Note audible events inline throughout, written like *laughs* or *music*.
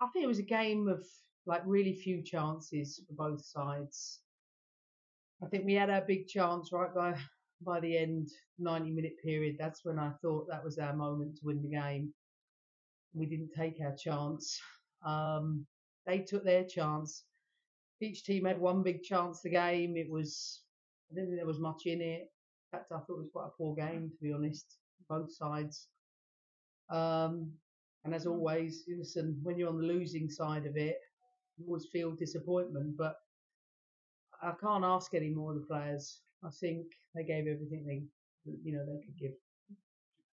I think it was a game of like really few chances for both sides. I think we had our big chance right by by the end, 90 minute period. That's when I thought that was our moment to win the game. We didn't take our chance. Um, they took their chance. Each team had one big chance the game. It was, I didn't think there was much in it. In fact, I thought it was quite a poor game, to be honest, both sides. Um, and as always, listen, when you're on the losing side of it, you always feel disappointment. But I can't ask any more of the players. I think they gave everything they, you know, they could give.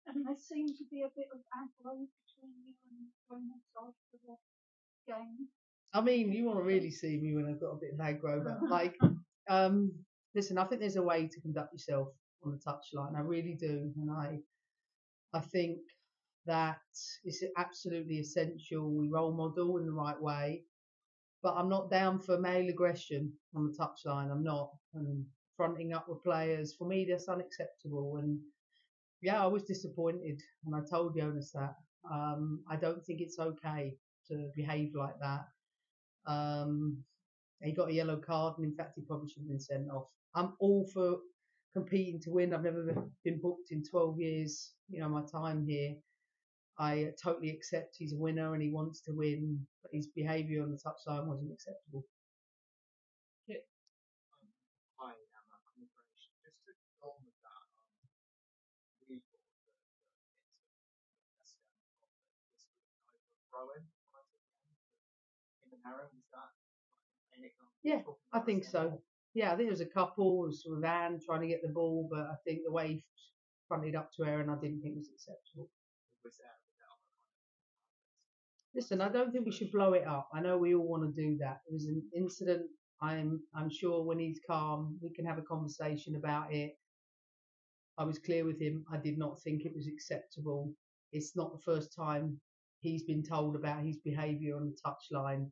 And there seemed to be a bit of aggro between you and Reynolds after the game. I mean, you want to really see me when I've got a bit of aggro, but *laughs* like, um, listen, I think there's a way to conduct yourself on the touchline. I really do, and I, I think that it's absolutely essential we role model in the right way. But I'm not down for male aggression on the touchline. I'm not, and fronting up with players for me that's unacceptable. And yeah, I was disappointed, and I told Jonas that. Um, I don't think it's okay to behave like that. Um, he got a yellow card, and in fact, he probably should have been sent off. I'm all for competing to win. I've never been booked in 12 years, you know, my time here. I totally accept he's a winner and he wants to win, but his behaviour on the touchline wasn't acceptable. Kit, um, hi, Emma. Congratulations. Just to go on with that, um, we thought that the incident that West Ham got this was overthrowing right at the end. In the narrow, was that like, an example? Yeah, I think so. Yeah, I think there was a couple, it was sort of Anne trying to get the ball, but I think the way he fronted up to her and I didn't think was acceptable. Was there, was there other kind of Listen, I don't think we should blow it up. I know we all want to do that. It was an incident. I'm I'm sure when he's calm, we can have a conversation about it. I was clear with him. I did not think it was acceptable. It's not the first time he's been told about his behaviour on the touchline,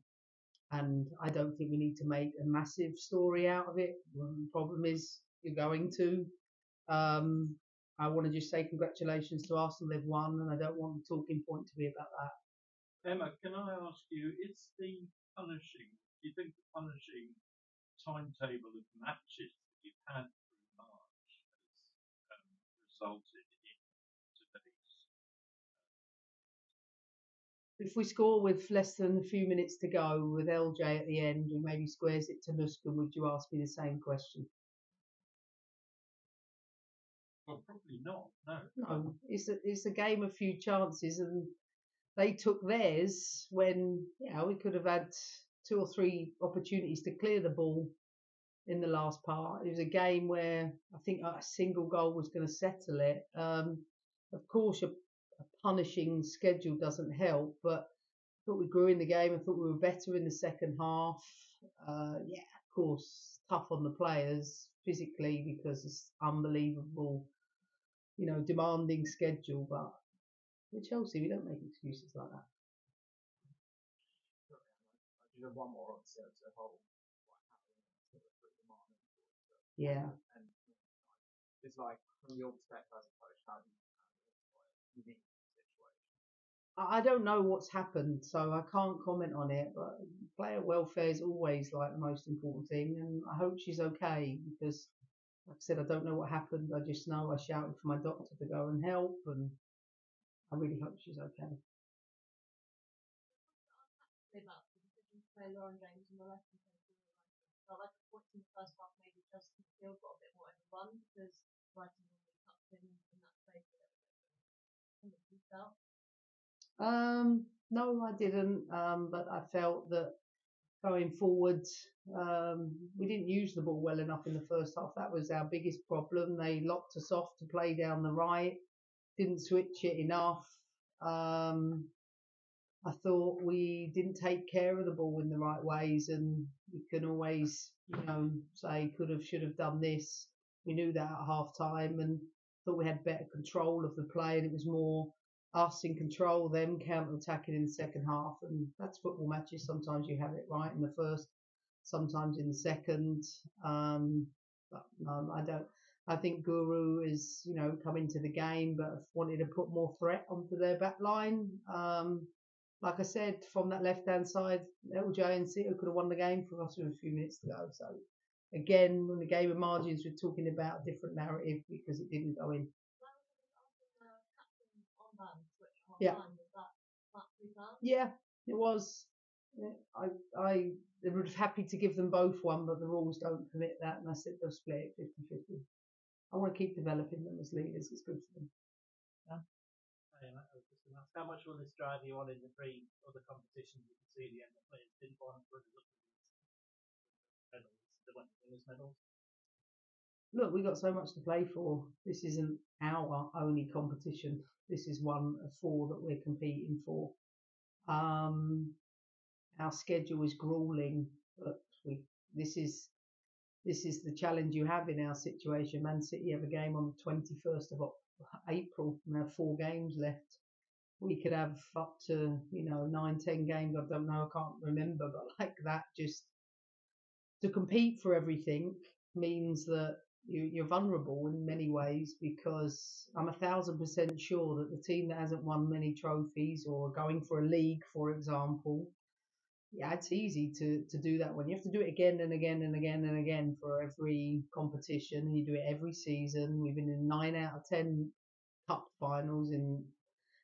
and I don't think we need to make a massive story out of it. The problem is you're going to. Um, I want to just say congratulations to Arsenal. They've won, and I don't want the talking point to be about that. Emma, can I ask you, is the punishing, do you think the punishing timetable of matches that you've had through March has um, resulted in today's? If we score with less than a few minutes to go, with LJ at the end, and maybe squares it to Muska, would you ask me the same question? Well, probably not, no. No, it's a, it's a game of few chances, and they took theirs when you know we could have had two or three opportunities to clear the ball in the last part. It was a game where I think a single goal was going to settle it. Um, of course, a, a punishing schedule doesn't help, but I thought we grew in the game. I thought we were better in the second half. Uh, yeah, of course, tough on the players physically because it's unbelievable, you know, demanding schedule. But with Chelsea, we don't make excuses like that. I just have one more obviously it's the whole like how sort of put demand towards it. Yeah. And it's like from your perspective as a coach, how do you handle this like, unique I don't know what's happened, so I can't comment on it. But player welfare is always like the most important thing, and I hope she's okay because, like I said, I don't know what happened. I just know I shouted for my doctor to go and help, and I really hope she's okay. about the decision to play Lauren James in the left and centre of the right. Felt like at points in the first half maybe Justin Steele got a bit more overrun because Brighton normally tucked in in that space a little bit. Something you felt. Um, no, I didn't. Um, but I felt that going forward, um, we didn't use the ball well enough in the first half. That was our biggest problem. They locked us off to play down the right, didn't switch it enough. Um, I thought we didn't take care of the ball in the right ways, and you can always, you know, say could have, should have done this. We knew that at half time, and thought we had better control of the play, and it was more us in control, them counter attacking in the second half, and that's football matches. Sometimes you have it right in the first, sometimes in the second. Um, but um, I don't. I think Guro is, you know, come into the game, but wanted to put more threat onto their back line. Um, like I said, from that left hand side, LJ and Cito could have won the game for us a few minutes to go. So again, when the game of margins, we're talking about a different narrative because it didn't go in. Yeah. Yeah, it was. I I would have happy to give them both one, but the rules don't permit that, and I said they'll split it 50-50. I want to keep developing them as leaders. It's good for them. I was just going to ask, how much will this drive you on in the three other competitions? You can see the end the players didn't want to these medals. They went to winners' medals. look, we got so much to play for. This isn't our only competition. This is one of four that we're competing for. Um, our schedule is grueling, but we this is this is the challenge you have in our situation. Man City have a game on the twenty first of April and have four games left. We could have up to you know nine, ten games. I don't know. I can't remember, but *laughs* like that, just to compete for everything means that you're vulnerable in many ways because I'm a thousand percent sure that the team that hasn't won many trophies or going for a league, for example, yeah, it's easy to, to do that when you have to do it again and again and again and again for every competition. You do it every season. We've been in nine out of ten cup finals in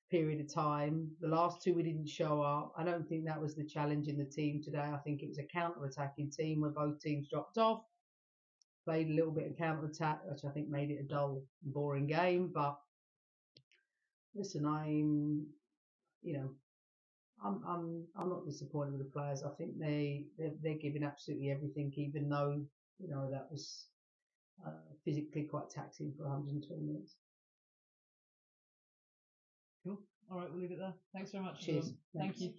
period of time. The last two we didn't show up. I don't think that was the challenge in the team today. I think it was a counter attacking team where both teams dropped off played a little bit of counter attack, which I think made it a dull, boring game. But listen, I'm, you know, I'm I'm I'm not disappointed with the players. I think they they're, they're giving absolutely everything, even though you know that was uh, physically quite taxing for 120 minutes. Cool. All right, we'll leave it there. Thanks very much. Cheers. Thank you.